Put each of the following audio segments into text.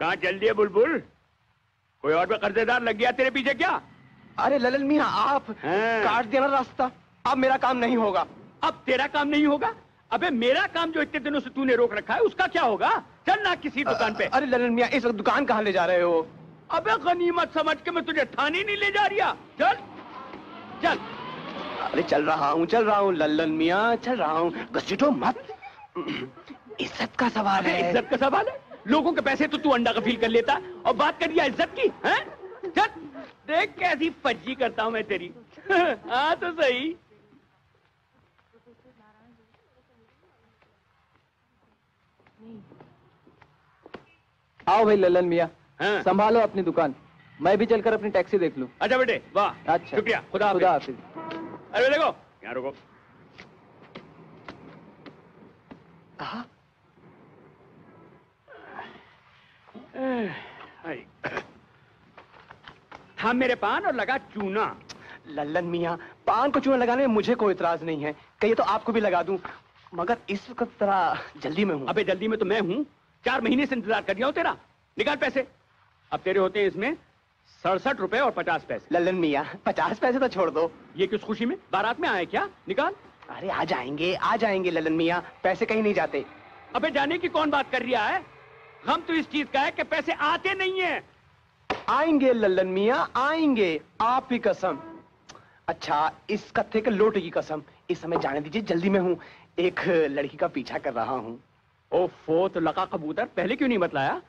कहाँ चल दिए बुलबुल? कोई और कर्जेदार लग गया तेरे पीछे क्या? अरे ललन मिया आप हाँ। काट देना रास्ता। अब मेरा काम नहीं होगा। अब तेरा काम नहीं होगा? अबे मेरा काम जो इतने दिनों से तूने रोक रखा है उसका क्या होगा? चल ना किसी दुकान पे। अरे ललन मियाँ इस वक्त दुकान कहाँ ले जा रहे हो? अबे गनीमत समझ के मैं तुझे थाने नहीं ले जा रिया। चल। चल। अरे चल रहा हूँ चल रहा हूँ लल्लन मिया चल रहा हूँ। घसीटो मत। इज़्ज़त का सवाल है। इज़्ज़त का सवाल है? लोगों के पैसे तो तू अंडा कफील कर लेता और बात कर दिया इज़्ज़त की हैं? चल देख कैसी फज्जी करता हूँ मैं तेरी। हाँ तो सही। आओ भाई ललन मिया हाँ। संभालो अपनी दुकान। मैं भी चलकर अपनी टैक्सी देख लूँ। अच्छा बेटे वाह अच्छा। शुक्रिया खुदा खुदा हाफिज। हाफिज अरे देखो यहाँ रुको। था मेरे पान और लगा चूना। लल्लन मियाँ पान को चूना लगाने में मुझे कोई इतराज नहीं है। कहिए तो आपको भी लगा दूँ। मगर इस वक्त जरा जल्दी में हूँ। अबे जल्दी में तो मैं हूँ। चार महीने से इंतज़ार कर रहा हूँ तेरा। निकाल पैसे। अब तेरे होते हैं इसमें सड़सठ रुपए और पचास पैसे। लल्लन मियाँ पचास पैसे तो छोड़ दो। ये किस खुशी में? बारात में आए क्या? निकाल। अरे आ जाएँगे आ जाएँगे लल्लन मिया। पैसे कहीं नहीं जाते। अबे जाने की कौन बात कर रहा है? हम तो इस चीज़ का है कि पैसे आते नहीं है। आएँगे लल्लन मिया आएँगे। आप की कसम। अच्छा इस कत्थे के लोटे की कसम। इस समय जाने दीजिए जल्दी में हूँ। एक लड़की का पीछा कर रहा हूँ। ओफो तो लगा कबूतर। पहले क्यों नहीं बतलाया?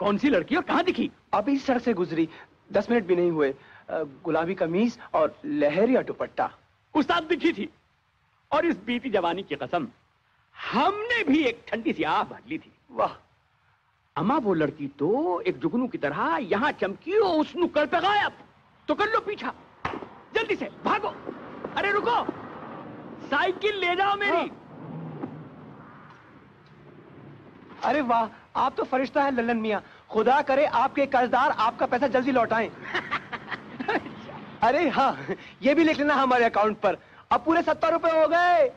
कौन सी लड़की और कहाँ दिखी? अभी सड़क से गुजरी। दस मिनट भी नहीं हुए। गुलाबी कमीज और लहरिया दुपट्टा। उस्ताद दिखी थी। और इस बीती जवानी की कसम हमने भी एक ठंडी सी आह भर ली थी। वाह। अमा वो लड़की तो एक जुगनू की तरह यहाँ चमकी और उस नुक्कड़ पे गायब। तो कर लो पीछा। जल्दी से भागो। अरे रुको। साइकिल ले जाओ मेरी। हाँ। अरे वाह आप तो फरिश्ता है लल्लन मियाँ। खुदा करे आपके कर्जदार आपका पैसा जल्दी लौटाएँ। अरे हाँ ये भी लिख लेना हमारे अकाउंट पर। अब पूरे सत्तर रुपए हो गए।